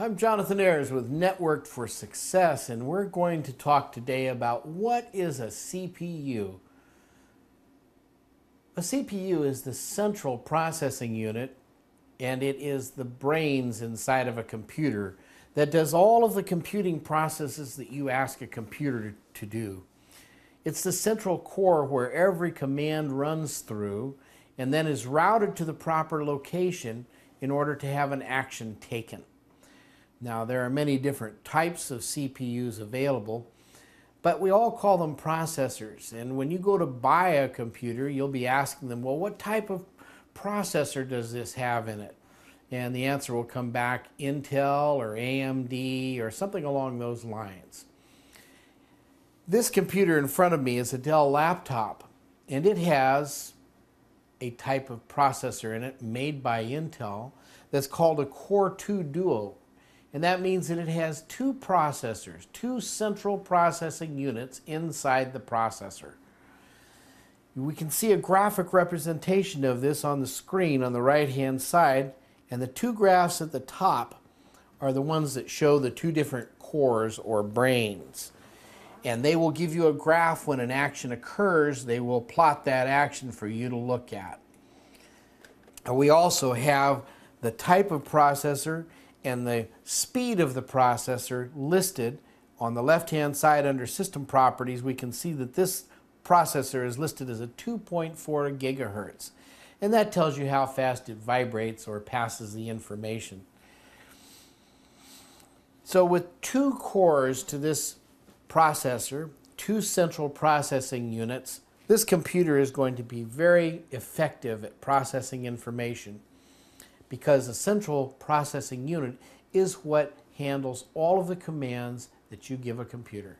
I'm Jonathan Ayers with Networked for Success, and we're going to talk today about what is a CPU. A CPU is the central processing unit, and it is the brains inside of a computer that does all of the computing processes that you ask a computer to do. It's the central core where every command runs through and then is routed to the proper location in order to have an action taken. Now, there are many different types of CPUs available, but we all call them processors. And when you go to buy a computer, you'll be asking them, well, what type of processor does this have in it? And the answer will come back Intel or AMD or something along those lines. This computer in front of me is a Dell laptop, and it has a type of processor in it made by Intel that's called a Core 2 Duo and that means that it has two processors, two central processing units inside the processor. We can see a graphic representation of this on the screen on the right hand side, and the two graphs at the top are the ones that show the two different cores or brains. And they will give you a graph when an action occurs, they will plot that action for you to look at. We also have the type of processor and the speed of the processor listed on the left hand side under system properties we can see that this processor is listed as a 2.4 gigahertz and that tells you how fast it vibrates or passes the information. So with two cores to this processor, two central processing units, this computer is going to be very effective at processing information because the central processing unit is what handles all of the commands that you give a computer.